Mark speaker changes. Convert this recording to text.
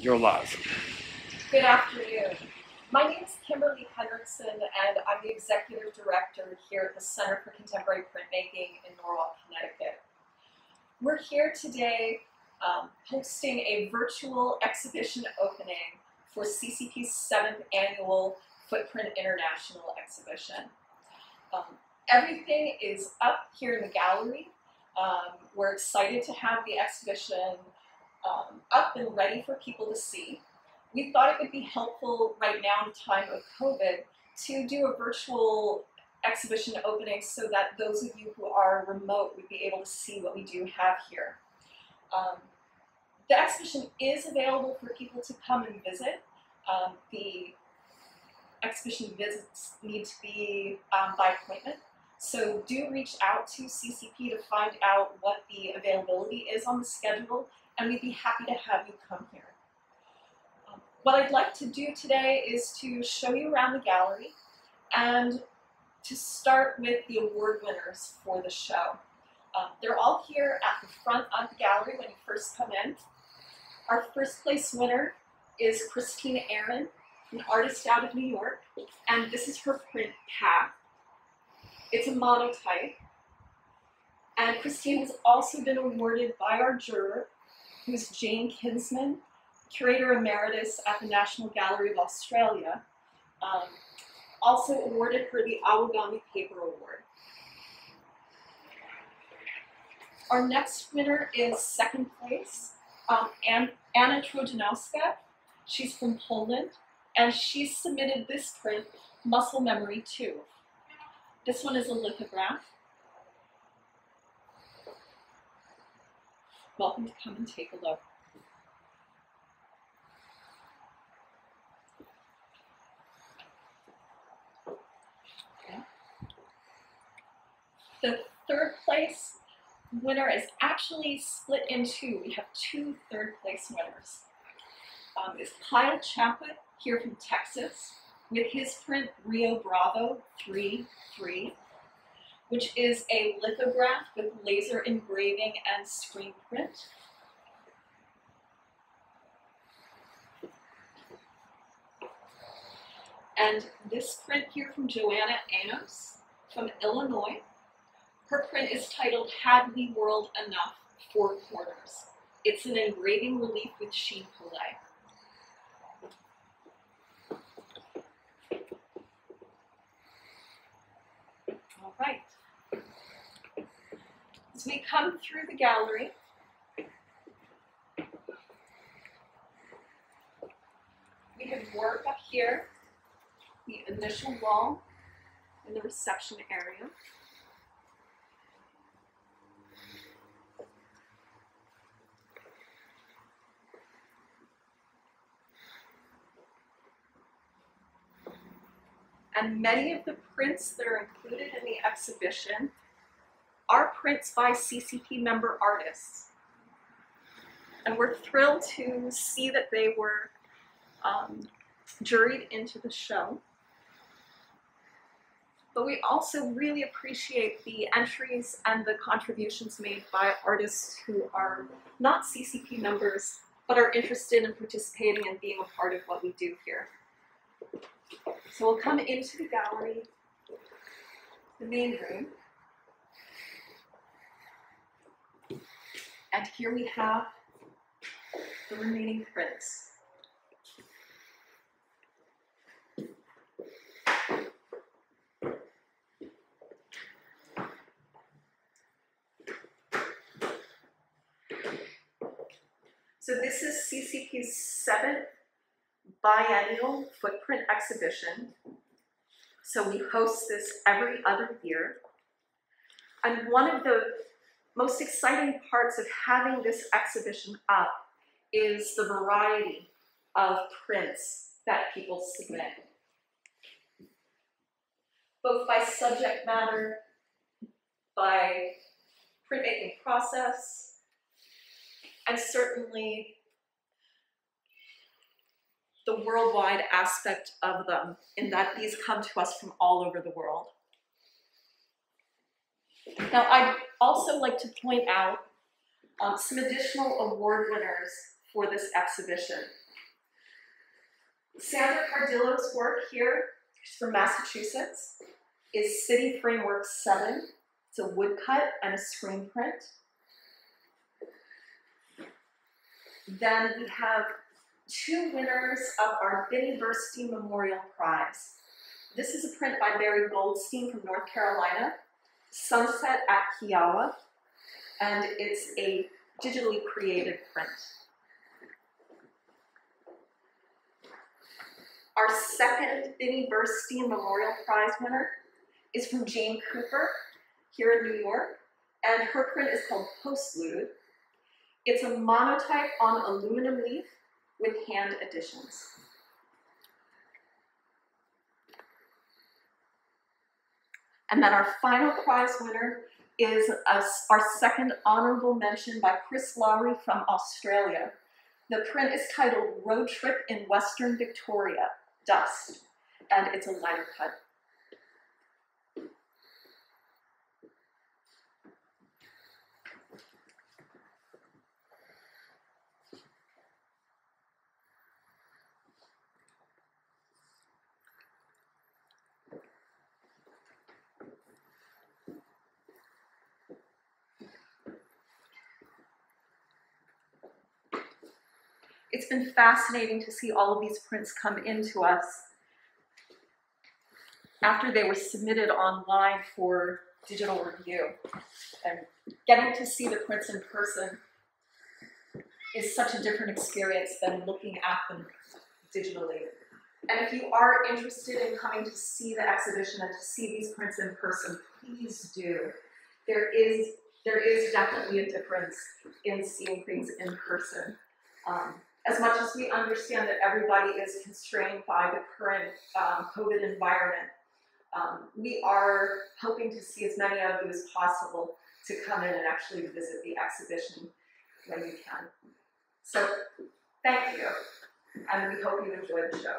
Speaker 1: Your laws.
Speaker 2: Good afternoon. My name is Kimberly Henriksen, and I'm the Executive Director here at the Center for Contemporary Printmaking in Norwalk, Connecticut. We're here today um, hosting a virtual exhibition opening for CCP's seventh annual Footprint International exhibition. Um, everything is up here in the gallery. Um, we're excited to have the exhibition um, up and ready for people to see. We thought it would be helpful right now in time of COVID to do a virtual exhibition opening so that those of you who are remote would be able to see what we do have here. Um, the exhibition is available for people to come and visit. Um, the exhibition visits need to be um, by appointment. So do reach out to CCP to find out what the availability is on the schedule, and we'd be happy to have you come here. Um, what I'd like to do today is to show you around the gallery and to start with the award winners for the show. Um, they're all here at the front of the gallery when you first come in. Our first place winner is Christina Aaron, an artist out of New York, and this is her print Path. It's a monotype. And Christine has also been awarded by our juror, who's Jane Kinsman, Curator Emeritus at the National Gallery of Australia, um, also awarded her the Awagami Paper Award. Our next winner is second place, um, Anna Trojanowska. She's from Poland, and she submitted this print, Muscle Memory 2. This one is a lithograph. Welcome to come and take a look. The third place winner is actually split in two. We have two third place winners. Um, is Kyle Chaput here from Texas with his print Rio Bravo 3 3, which is a lithograph with laser engraving and screen print. And this print here from Joanna Anos from Illinois. Her print is titled Had We Whirled Enough Four Corners. It's an engraving relief with chine collé. All right. We come through the gallery, we have work up here, the initial wall in the reception area. and many of the prints that are included in the exhibition prints by CCP member artists. And we're thrilled to see that they were um, juried into the show. But we also really appreciate the entries and the contributions made by artists who are not CCP members, but are interested in participating and being a part of what we do here. So we'll come into the gallery, the main room. And here we have the remaining prints. So this is CCP's seventh biennial footprint exhibition. So we host this every other year. And one of the most exciting parts of having this exhibition up is the variety of prints that people submit. Both by subject matter, by printmaking process, and certainly the worldwide aspect of them in that these come to us from all over the world. Now, I'd also like to point out um, some additional award winners for this exhibition. Sandra Cardillo's work here, she's from Massachusetts, is City Framework 7. It's a woodcut and a screen print. Then we have two winners of our Benny Burstein Memorial Prize. This is a print by Barry Goldstein from North Carolina, Sunset at Kiawah, and it's a digitally created print. Our second Benny Burstein Memorial Prize winner is from Jane Cooper here in New York, and her print is called Postlude. It's a monotype on aluminum leaf with hand additions. And then our final prize winner is a, our second honorable mention by Chris Lowry from Australia. The print is titled Road Trip in Western Victoria, Dust, and it's a lighter cut. It's been fascinating to see all of these prints come into us after they were submitted online for digital review. And getting to see the prints in person is such a different experience than looking at them digitally. And if you are interested in coming to see the exhibition and to see these prints in person, please do. There is, there is definitely a difference in seeing things in person. Um, as much as we understand that everybody is constrained by the current um, COVID environment, um, we are hoping to see as many of you as possible to come in and actually visit the exhibition when you can. So thank you, and we hope you enjoy the show.